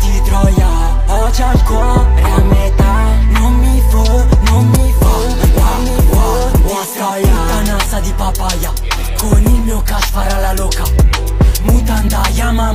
di troia Ho già il cuore a metà. Non mi fo, non mi fo, non mi fu Di troia, di papaya Con il mio cash farà la loca.